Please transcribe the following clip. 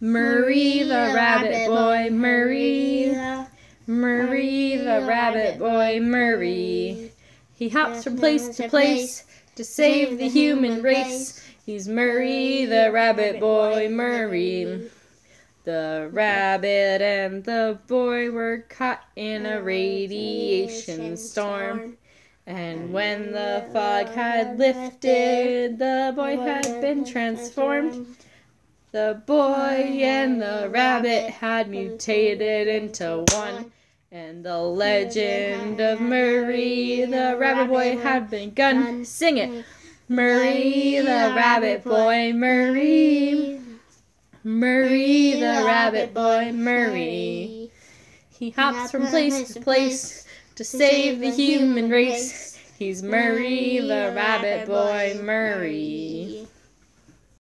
Murray the rabbit boy, Murray. Murray the rabbit boy, Murray. He hops from place to place to save the human race. He's Murray the rabbit boy, Murray. The rabbit and the boy were caught in a radiation storm. And when the fog had lifted, the boy had been transformed. The boy and the rabbit had mutated into one. And the legend of Murray, the rabbit boy, had begun. Sing it! Murray, the rabbit boy, Murray. Murray, the rabbit boy, Murray. He hops from place to place to save the human race. He's Murray, the rabbit boy, Murray.